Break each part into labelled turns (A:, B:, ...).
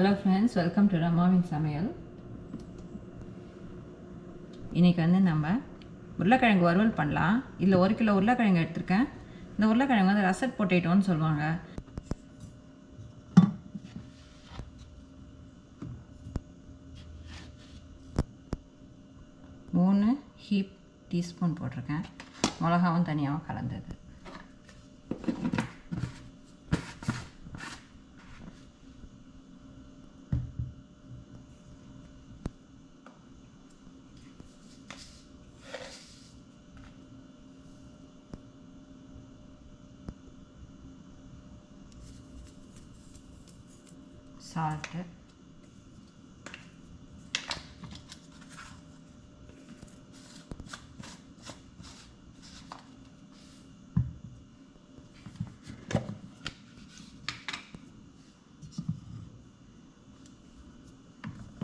A: Hello friends welcome to ரமாவின் சமையல் இன்றைக்கி வந்து நம்ம உருளைக்கிழங்கு வறுவல் பண்ணலாம். இதில் ஒரு கிலோ உருளைக்கிழங்கு எடுத்திருக்கேன். இந்த உருளைக்கிழங்கு வந்து ரசட் பொட்டேட்டோன்னு சொல்லுவாங்க. மூணு ஹீப் டீஸ்பூன் போட்டிருக்கேன். மிளகாவும் தனியாகவும் கலந்தது. சால்ட்டு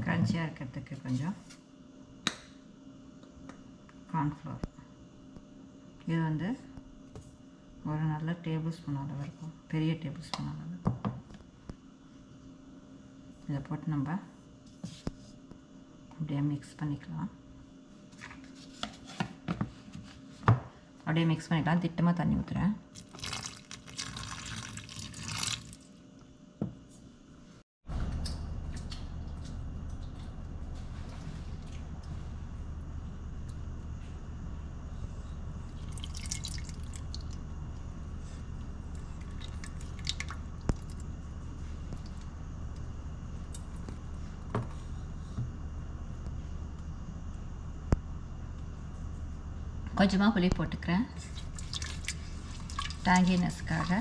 A: கிரன்ச்சியாக இருக்கிறதுக்கு கொஞ்சம் கார்ன்ஃப்ளவர் இது வந்து ஒரு நல்ல டேபிள் ஸ்பூன் அளவு இருக்கும். பெரிய டேபிள் ஸ்பூன் அளவு. இதை போட்டு நம்ம அப்படியே மிக்ஸ் பண்ணிக்கலாம். அப்படியே மிக்ஸ் பண்ணிக்கலாம். திட்டமாக தண்ணி ஊற்றுறேன் கொஞ்சமாக புளி போட்டுக்கிறேன். டேங்கினஸ்க்காக